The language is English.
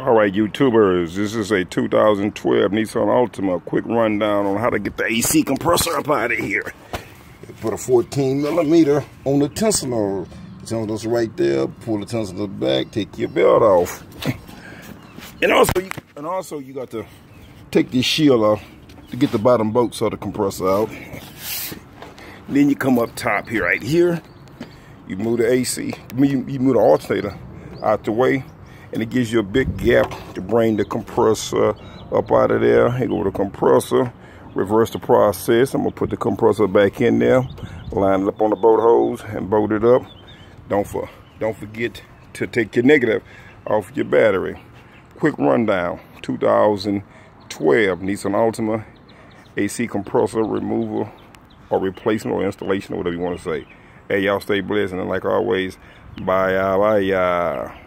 All right, YouTubers, this is a 2012 Nissan Altima. Quick rundown on how to get the AC compressor up out of here. Put a 14 millimeter on the tensioner. Tensioner's right there. Pull the tensioner back. Take your belt off. And also, you, and also you got to take this shield off to get the bottom bolts of the compressor out. Then you come up top here, right here. You move the AC. You, you move the alternator out the way and it gives you a big gap to bring the compressor up out of there. You go the compressor, reverse the process. I'm gonna put the compressor back in there, line it up on the bolt hose and bolt it up. Don't for don't forget to take your negative off your battery. Quick rundown, 2012 Nissan Altima AC compressor removal or replacement or installation or whatever you want to say. Hey, y'all stay blessed and like always, bye, bye, bye.